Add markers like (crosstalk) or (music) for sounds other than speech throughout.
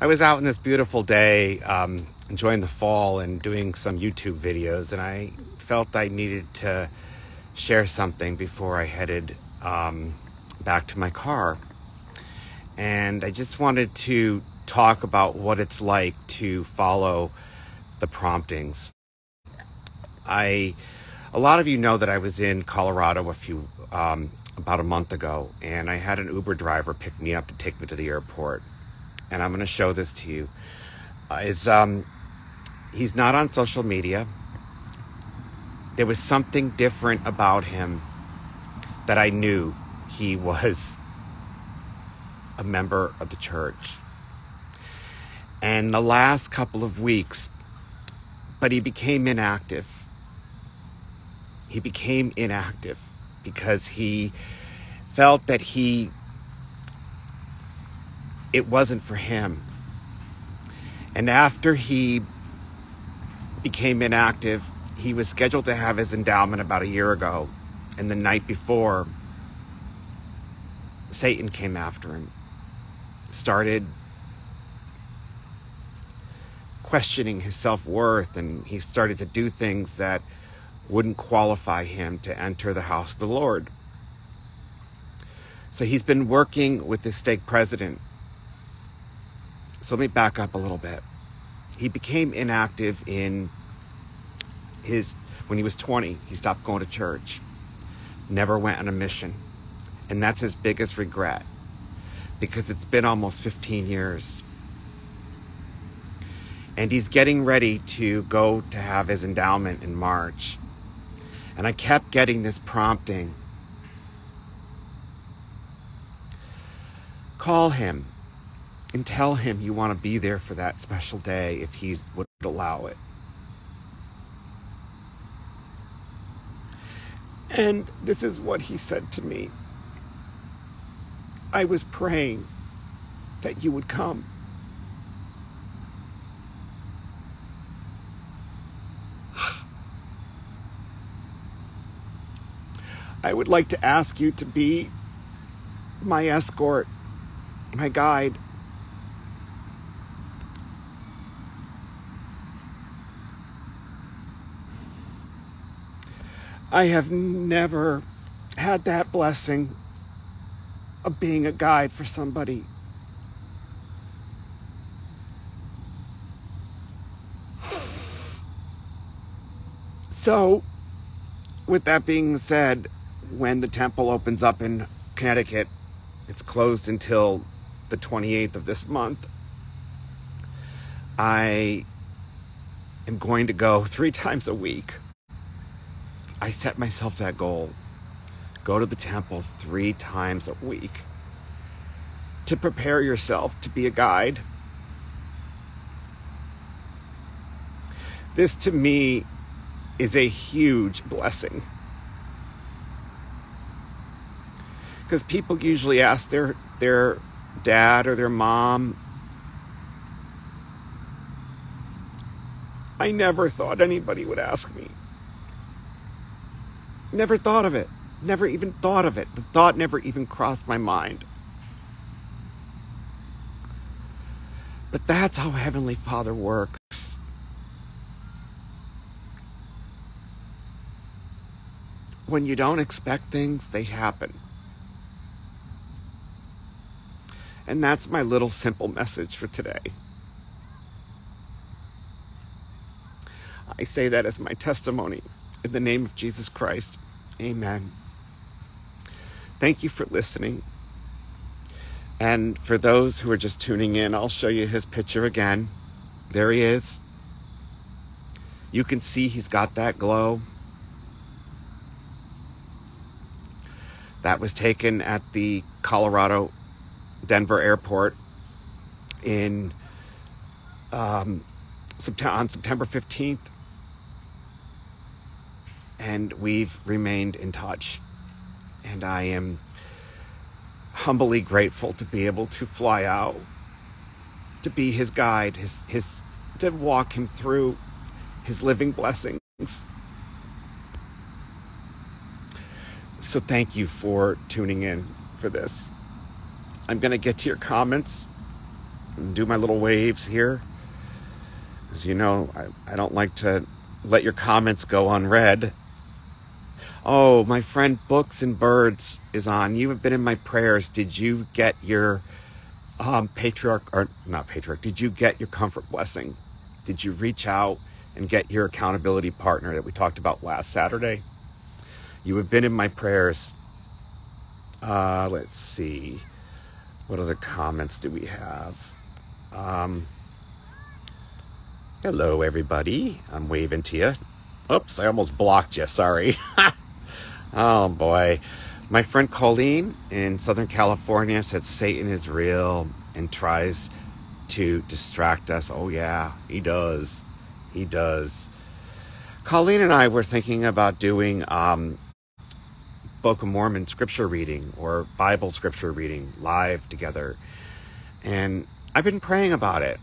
I was out in this beautiful day, um, enjoying the fall and doing some YouTube videos, and I felt I needed to share something before I headed um, back to my car. And I just wanted to talk about what it's like to follow the promptings. I, a lot of you know that I was in Colorado a few, um, about a month ago, and I had an Uber driver pick me up to take me to the airport and I'm going to show this to you, uh, is um, he's not on social media. There was something different about him that I knew he (laughs) was a member of the church. And the last couple of weeks, but he became inactive. He became inactive because he felt that he it wasn't for him. And after he became inactive, he was scheduled to have his endowment about a year ago. And the night before, Satan came after him, started questioning his self worth, and he started to do things that wouldn't qualify him to enter the house of the Lord. So he's been working with the stake president so let me back up a little bit. He became inactive in his when he was 20. He stopped going to church. Never went on a mission. And that's his biggest regret because it's been almost 15 years. And he's getting ready to go to have his endowment in March. And I kept getting this prompting call him and tell him you want to be there for that special day if he would allow it. And this is what he said to me I was praying that you would come. (sighs) I would like to ask you to be my escort, my guide I have never had that blessing of being a guide for somebody. So, with that being said, when the temple opens up in Connecticut, it's closed until the 28th of this month. I am going to go three (laughs) times a week I set myself that goal go to the temple three times a week to prepare yourself to be a guide. This to me is a huge blessing. Because people usually ask their, their dad or their mom, I never thought anybody would ask me. Never thought of it. Never even thought of it. The thought never even crossed my mind. But that's how Heavenly Father works. When you don't expect things, they happen. And that's my little simple message for today. I say that as my testimony. In the name of Jesus Christ, amen. Thank you for listening. And for those who are just tuning in, I'll show you his picture again. There he is. You can see he's got that glow. That was taken at the Colorado Denver airport in um, on September 15th and we've remained in touch. And I am humbly grateful to be able to fly out, to be his guide, his, his, to walk him through his living blessings. So thank you for tuning in for this. I'm going to get to your comments and do my little waves here. As you know, I, I don't like to let your comments go unread. Oh, my friend Books and Birds is on. You have been in my prayers. Did you get your um, patriarch, or not patriarch, did you get your comfort blessing? Did you reach out and get your accountability partner that we talked about last Saturday? You have been in my prayers. Uh, let's see. What other comments do we have? Um, hello, everybody. I'm waving to you. Oops, I almost blocked you. Sorry. (laughs) oh, boy. My friend Colleen in Southern California said Satan is real and tries to distract us. Oh, yeah, he does. He does. Colleen and I were thinking about doing um, Book of Mormon scripture reading or Bible scripture reading live together. And I've been praying about it.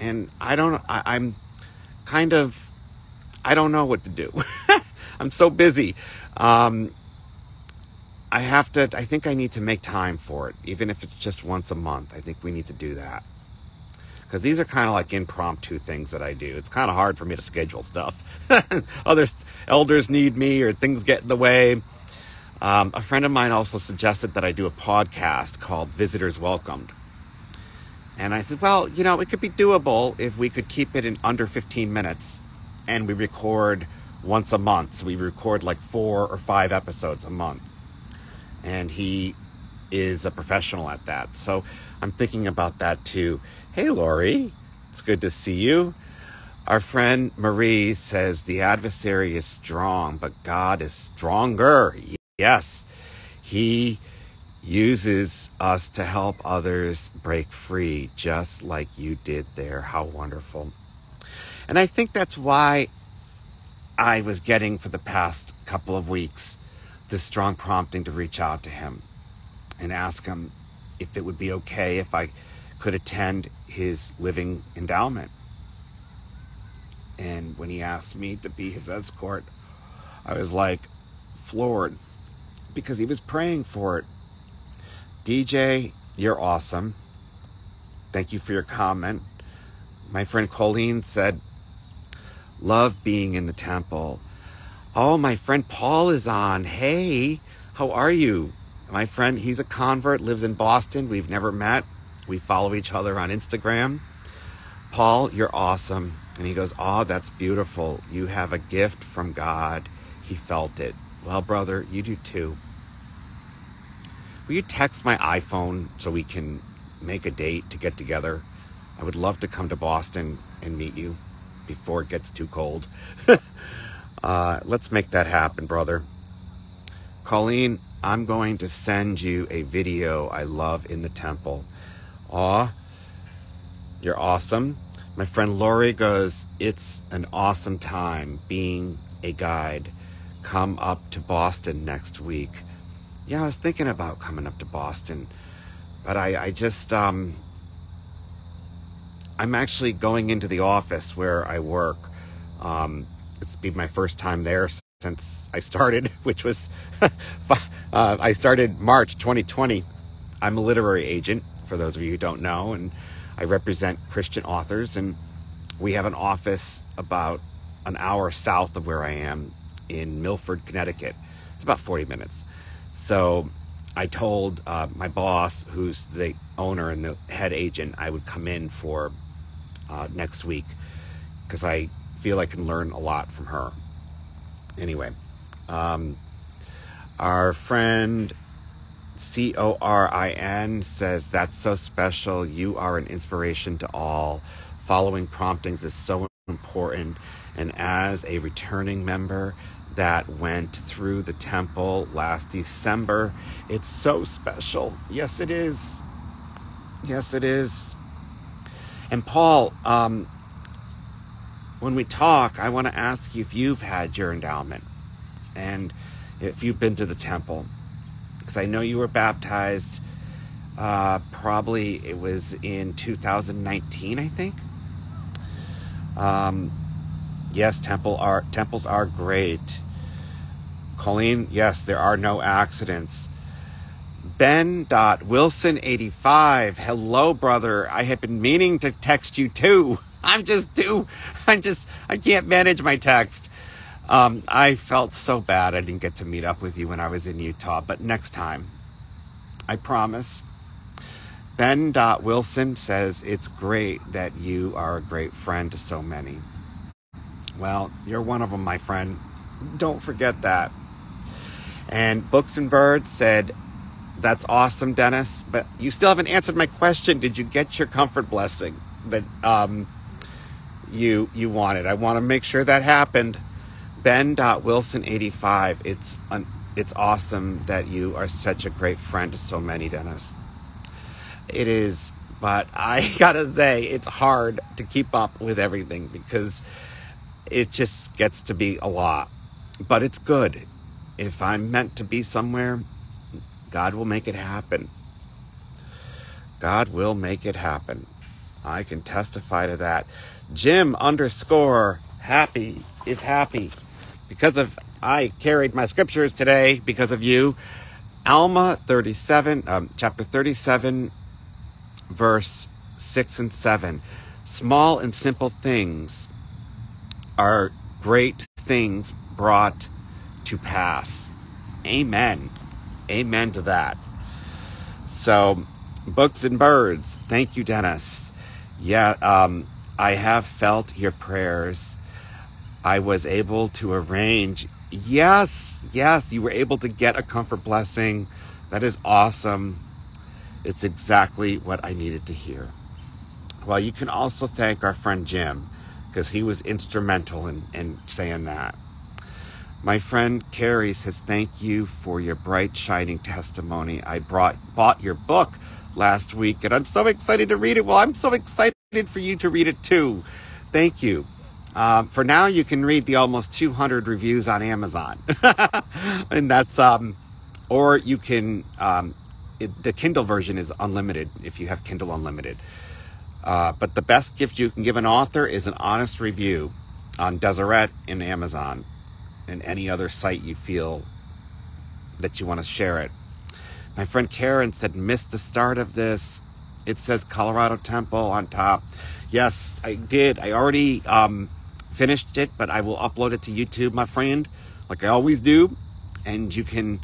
And I don't, I, I'm kind of, I don't know what to do. (laughs) I'm so busy. Um, I have to, I think I need to make time for it, even if it's just once a month. I think we need to do that. Because these are kind of like impromptu things that I do. It's kind of hard for me to schedule stuff. (laughs) Other elders need me or things get in the way. Um, a friend of mine also suggested that I do a podcast called Visitors Welcomed. And I said, well, you know, it could be doable if we could keep it in under 15 minutes and we record once a month. So we record like four or five episodes a month and he is a professional at that. So I'm thinking about that too. Hey, Lori, it's good to see you. Our friend Marie says the adversary is strong, but God is stronger. Yes, he uses us to help others break free, just like you did there. How wonderful. And I think that's why I was getting for the past couple of weeks this strong prompting to reach out to him and ask him if it would be okay if I could attend his living endowment. And when he asked me to be his escort, I was like floored because he was praying for it. DJ, you're awesome. Thank you for your comment. My friend Colleen said, Love being in the temple. Oh, my friend Paul is on. Hey, how are you? My friend, he's a convert, lives in Boston. We've never met. We follow each other on Instagram. Paul, you're awesome. And he goes, Oh, that's beautiful. You have a gift from God. He felt it. Well, brother, you do too. Will you text my iPhone so we can make a date to get together? I would love to come to Boston and meet you before it gets too cold. (laughs) Uh, let's make that happen, brother. Colleen, I'm going to send you a video I love in the temple. Aw, you're awesome. My friend Lori goes, It's an awesome time being a guide. Come up to Boston next week. Yeah, I was thinking about coming up to Boston, but I, I just, um, I'm actually going into the office where I work. Um, it's be my first time there since I started, (laughs) which was (laughs) uh, I started March 2020. I'm a literary agent, for those of you who don't know, and I represent Christian authors. And we have an office about an hour south of where I am in Milford, Connecticut. It's about 40 minutes. So I told uh, my boss, who's the owner and the head agent, I would come in for uh, next week because I feel I can learn a lot from her. Anyway, um, our friend C O R I N says, That's so special. You are an inspiration to all. Following promptings is so important. And as a returning member that went through the temple last December, it's so special. Yes, it is. Yes, it is. And Paul, um, when we talk, I want to ask you if you've had your endowment and if you've been to the temple. Because I know you were baptized, uh, probably it was in 2019, I think. Um, yes, temple are, temples are great. Colleen, yes, there are no accidents. Ben.Wilson85. Hello, brother. I have been meaning to text you too. (laughs) I'm just too, (laughs) I'm just, I can't manage my text. Um, I felt so bad I didn't get to meet up with you when I was in Utah, but next time, I promise. Ben Wilson says it's great that you are a great friend to so many. Well, you're one of them, my friend. Don't forget that. And Books and Birds said, That's awesome, Dennis, but you still haven't answered my question. Did you get your comfort blessing that um, you you wanted? I want to make sure that happened. Ben.Wilson85, it's, an, it's awesome that you are such a great friend to so many, Dennis. It is, but I (laughs) gotta say, it's hard to keep up with everything because it just gets to be a lot. But it's good. If I'm meant to be somewhere, God will make it happen. God will make it happen. I can testify to that. Jim underscore happy is happy because of I carried my scriptures today because of you. Alma 37, um, chapter 37, verse 6 and 7. Small and simple things are great things brought to pass. Amen. Amen to that. So, books and birds. Thank you, Dennis. Yeah, um, I have felt your prayers. I was able to arrange. Yes, yes, you were able to get a comfort blessing. That is awesome. It's exactly what I needed to hear. Well, you can also thank our friend Jim because he was instrumental in, in saying that. My friend Carrie says, Thank you for your bright, shining testimony. I brought, bought your book last week and I'm so excited to read it. Well, I'm so excited for you to read it too. Thank you. Um, for now, you can read the almost 200 reviews on Amazon. (laughs) and that's, um, or you can, um, it, the Kindle version is unlimited if you have Kindle Unlimited. Uh, but the best gift you can give an author is an honest review on Deseret and Amazon and any other site you feel that you want to share it. My friend Karen said, missed the start of this. It says Colorado Temple on top. Yes, I did. I already um, finished it, but I will upload it to YouTube, my friend, like I always do. And you can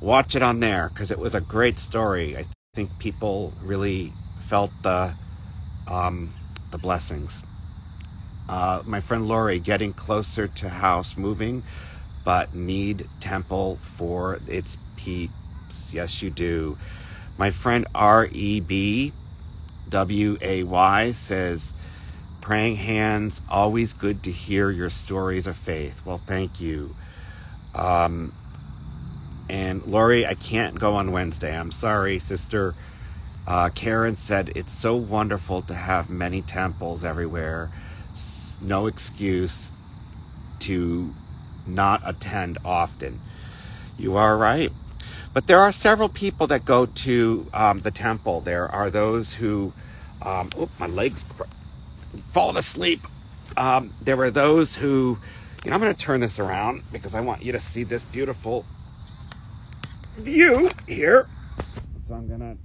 watch it on there because it was a great story. I think people really felt the um, the blessings. Uh, my friend Lori getting closer to house moving, but need temple for its peace. Yes, you do. My friend R E B W A Y says, praying hands, always good to hear your stories of faith. Well, thank you. Um, and Lori, I can't go on Wednesday. I'm sorry, sister. Uh, Karen said, It's so wonderful to have many temples everywhere. No excuse to not attend often. You are right. But there are several people that go to um, the temple. There are those who, um, oh, my legs cr- falling asleep. Um, there are those who, you know, I'm going to turn this around because I want you to see this beautiful view here. So I'm going to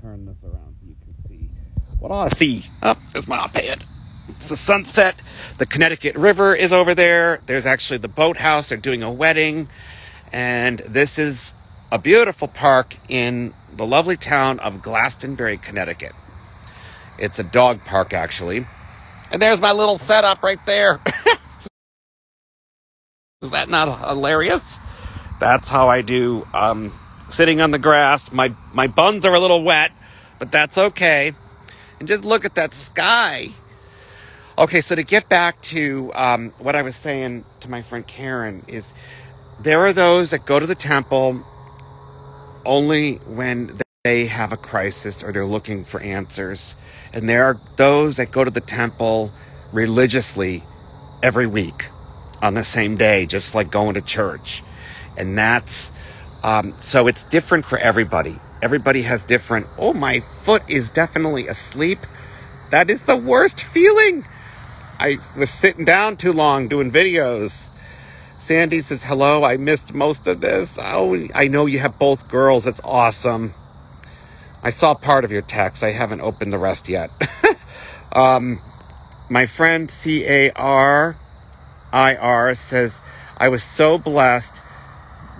turn this around so you can see what I see. Oh, there's my iPad. The sunset. The Connecticut River is over there. There's actually the boathouse. They're doing a wedding. And this is a beautiful park in the lovely town of Glastonbury, Connecticut. It's a dog park, actually. And there's my little setup right there. (laughs) is that not hilarious? That's how I do um, sitting on the grass. My my buns are a little wet, but that's okay. And just look at that sky. Okay, so to get back to um, what I was saying to my friend Karen is, there are those that go to the temple only when they have a crisis or they're looking for answers, and there are those that go to the temple religiously every week on the same day, just like going to church, and that's um, so it's different for everybody. Everybody has different. Oh, my foot is definitely asleep. That is the worst feeling. I was sitting down too long doing videos. Sandy says, hello, I missed most of this. Oh, I know you have both girls. It's awesome. I saw part of your text. I haven't opened the rest yet. (laughs) um, my friend C A R I R says, I was so blessed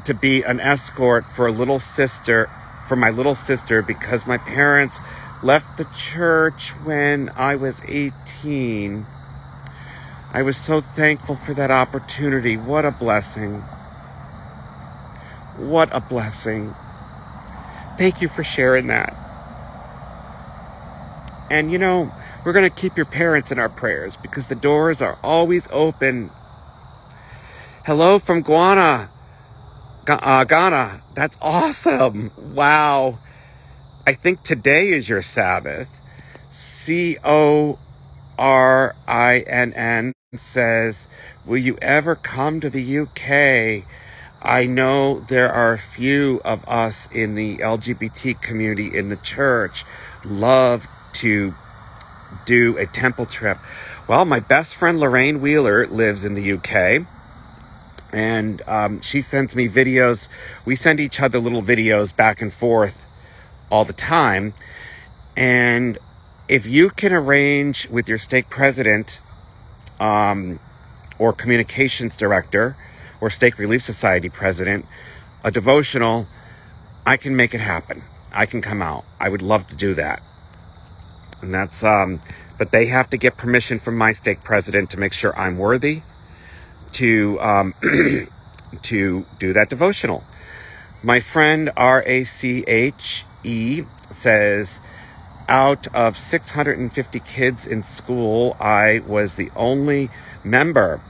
to be an escort for a little sister, for my little sister, because my parents left the church when I was 18. I was so thankful for that opportunity. What a blessing. What a blessing. Thank you for sharing that. And you know, we're going to keep your parents in our prayers because the doors are always open. Hello from Guana, uh, Ghana. That's awesome. Wow. I think today is your Sabbath. C O R I N N says, Will you ever come to the UK? I know there are a few of us in the LGBT community in the church love to do a temple trip. Well, my best friend Lorraine Wheeler lives in the UK and um, she sends me videos. We send each other little videos back and forth all the time. And if you can arrange with your stake president um, or communications director or stake relief society president a devotional, I can make it happen. I can come out. I would love to do that. And that's, um, but they have to get permission from my stake president to make sure I'm worthy to, um, (clears throat) to do that devotional. My friend R A C H E says, out of 650 kids in school, I was the only member.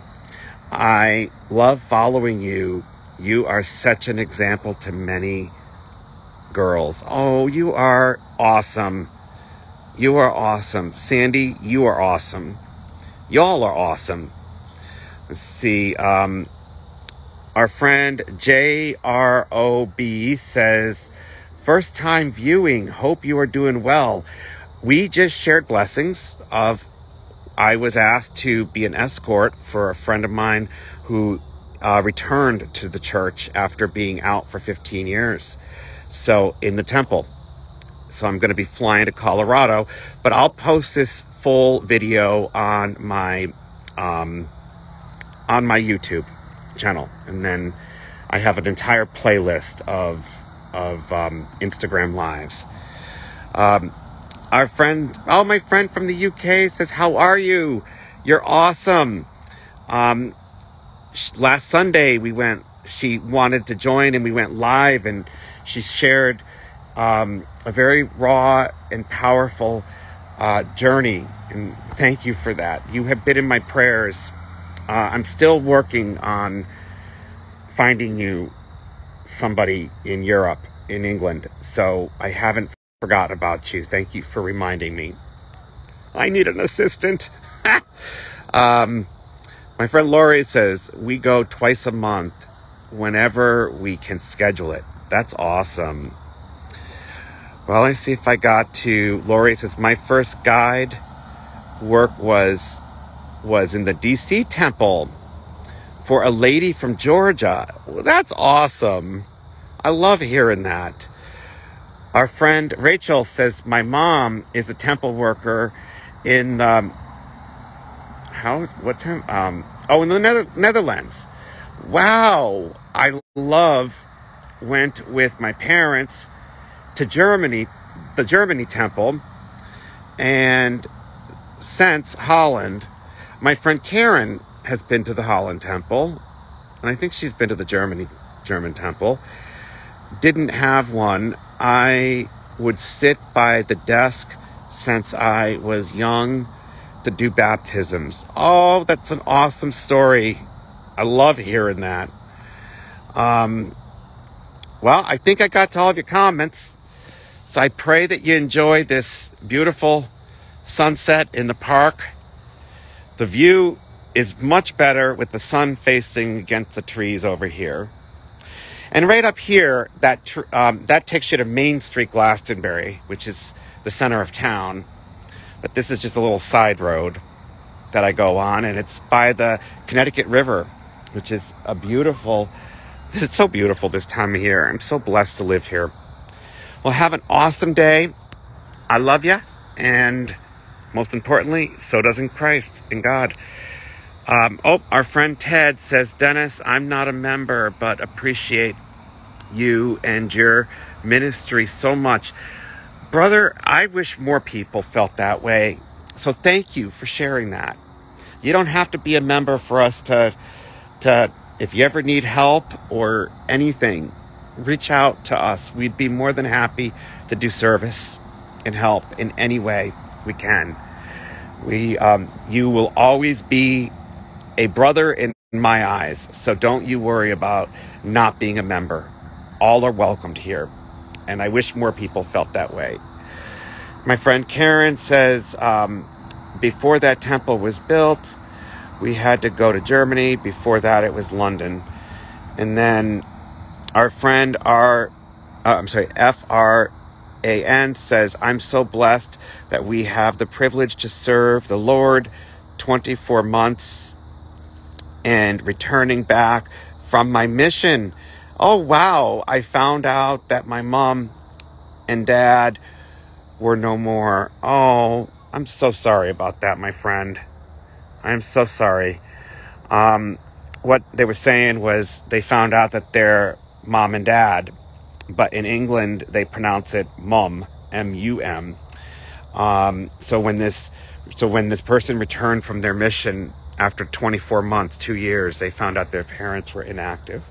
I love following you. You are such an example to many girls. Oh, you are awesome. You are awesome. Sandy, you are awesome. Y'all are awesome. Let's see. Um, our friend JROB says, First time viewing. Hope you are doing well. We just shared blessings of I was asked to be an escort for a friend of mine who uh, returned to the church after being out for 15 years. So in the temple. So I'm going to be flying to Colorado, but I'll post this full video on my um, on my YouTube channel, and then I have an entire playlist of of um, Instagram lives. Um, our friend, oh, my friend from the UK says, How are you? You're awesome. Um, last Sunday, we went, she wanted to join and we went live and she shared um, a very raw and powerful uh, journey. And thank you for that. You have been in my prayers. Uh, I'm still working on finding you somebody in Europe, in England. So I haven't forgotten about you. Thank you for reminding me. I need an assistant. (laughs) um, my friend Lori says we go twice a month whenever we can schedule it. That's awesome. Well, let me see if I got to Lori says my first guide work was was in the DC temple for a lady from Georgia. Well, that's awesome. I love hearing that. Our friend Rachel says my mom is a temple worker in um, how what time? Um, oh, in the Nether- Netherlands. Wow, I love. Went with my parents to Germany, the Germany temple, and since Holland, my friend Karen has been to the Holland Temple, and I think she's been to the Germany German Temple. Didn't have one. I would sit by the desk since I was young to do baptisms. Oh, that's an awesome story. I love hearing that. Um, well, I think I got to all of your comments. So I pray that you enjoy this beautiful sunset in the park. The view is much better with the sun facing against the trees over here. And right up here, that tr- um, that takes you to Main Street, Glastonbury, which is the center of town. But this is just a little side road that I go on, and it's by the Connecticut River. which is a beautiful, (laughs) it's so beautiful this time of year. I'm so blessed to live here. Well, have an awesome day. I love you. And most importantly, so doesn't Christ and God. Um, oh, our friend Ted says, Dennis, I'm not a member, but appreciate you and your ministry so much. Brother, I wish more people felt that way. So thank you for sharing that. You don't have to be a member for us to, to, if you ever need help or anything, reach out to us. We'd be more than happy to do service and help in any way we can. We, um, you will always be a brother in my eyes. So don't you worry about not being a member. All are welcomed here. And I wish more people felt that way. My friend Karen says, um, before that temple was built, we had to go to Germany. Before that, it was London. And then our friend R, uh, I'm sorry, F R A N says, I'm so blessed that we have the privilege to serve the Lord 24 months and returning back from my mission. Oh, wow. I found out that my mom and dad were no more. Oh, I'm so sorry about that, my friend. I'm so sorry. Um, what they were saying was they found out that their mom and dad, but in England they pronounce it mum, M-U-M. Um, so when this, so when this person returned from their mission after 24 months, two years, they found out their parents were inactive.